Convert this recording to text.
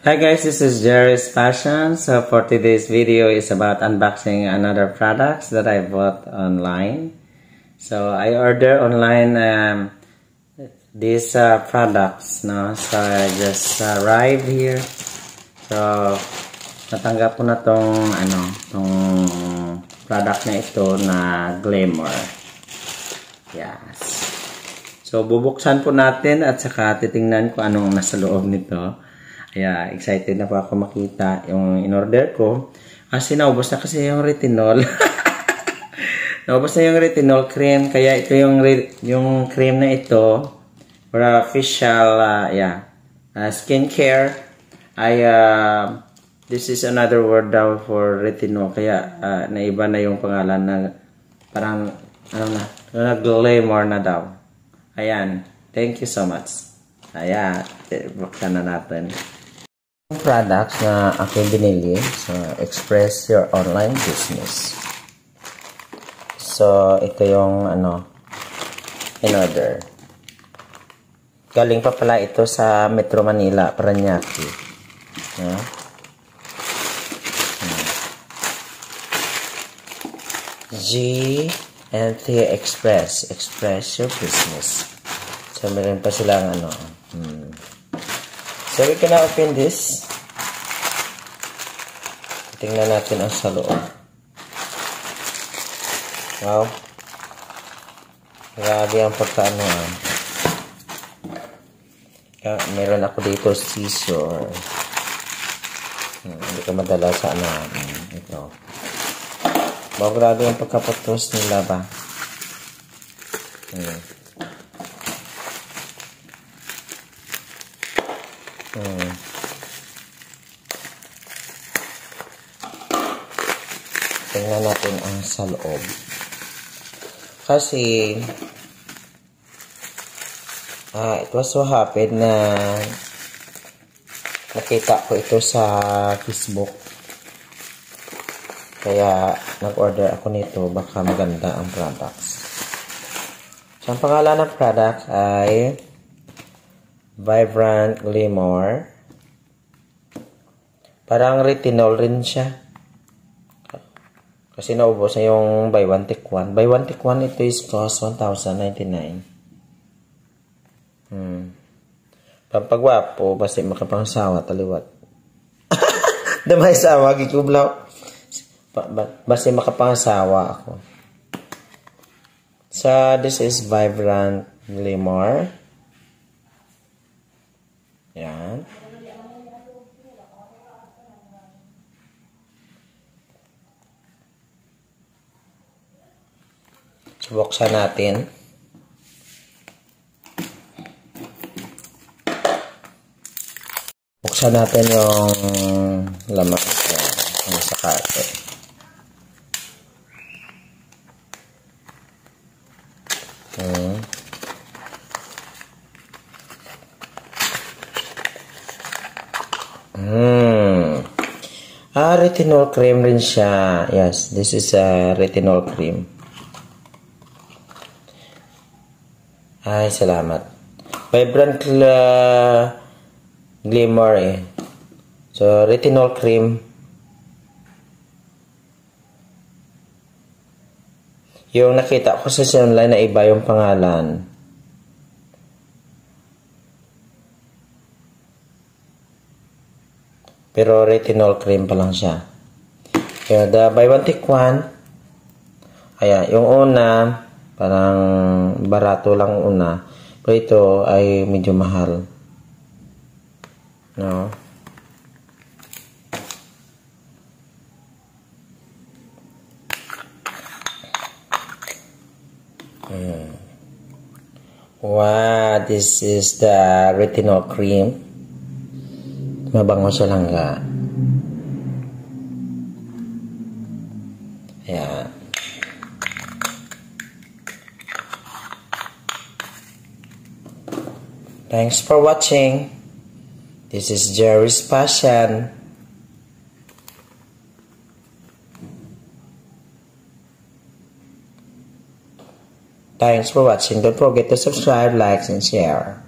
Hi guys, this is Jerry's Passion. So for today's video is about unboxing another products that I bought online. So I order online um, these uh, products, no? So I just arrived here. So natanggap ko na tong ano, tong product na ito na Glamour. Yes. So bubuksan po natin at saka titingnan ko anong nasa loob nito. Kaya excited na po ako makita yung in-order ko. Kasi naubos na kasi yung retinol. naubos na yung retinol cream. Kaya ito yung, yung cream na ito for official uh, yeah, uh, skincare. Ay, uh, this is another word daw for retinol. Kaya uh, naiba na yung pangalan na parang ano na, na glamour na daw. Ayan. Thank you so much. Ayan. Buksan na natin products na aking binili sa Express Your Online Business. So, ito yung ano, in order. Galing pa pala ito sa Metro Manila, Paranaque. No? Hmm. G and T Express. Express Your Business. So, meron pa silang ano, hmm. So, we can open this. Tingnan natin ang sa loob. Wow. Grabe ang pagkaano ah. Meron ako dito scissor. Hmm, hindi ko madala sa ano. Ito. Wow, grabe ang pagkapatos nila ba. Hmm. Hmm. Tingnan natin ang sa loob. Kasi, ah, it was so happy na nakita ko ito sa Facebook. Kaya, nag-order ako nito. Baka maganda ang products. So, ang pangalan ng product ay Vibrant Glamour. Parang retinol rin siya. Kasi naubos na yung buy one take one. Buy one take one ito is cost 1,099. Hmm. Pampagwapo, basta makapangsawa, taliwat. Damay sawa, gikublaw. Basta makapangsawa ako. So, this is Vibrant Glamour. Yan. So, buksan natin. Buksan natin yung laman yung sa karte. Hmm. Hmm. Ah, retinol cream rin siya. Yes, this is a retinol cream. Ay, salamat. Vibrant uh, Glimmer eh. So, retinol cream. Yung nakita ko sa online na iba yung pangalan. Pero retinol cream pa lang siya. Kaya the buy one take one. Ayan, yung una, parang barato lang una. Pero ito ay medyo mahal. No? Hmm. Wow, this is the retinol cream. Mabango siya lang ga. Ayan. Thanks for watching. This is Jerry's Passion. Thanks for watching. Don't forget to subscribe, like, and share.